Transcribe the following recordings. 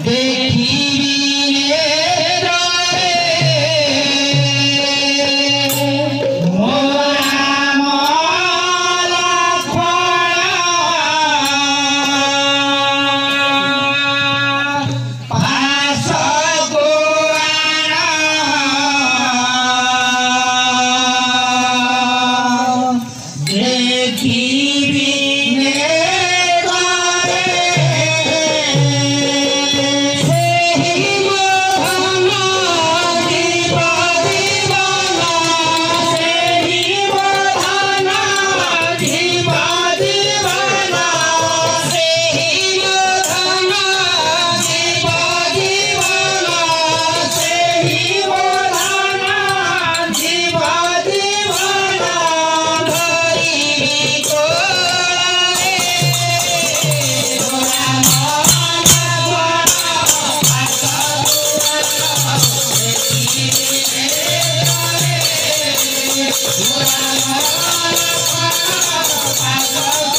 They Thank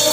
you.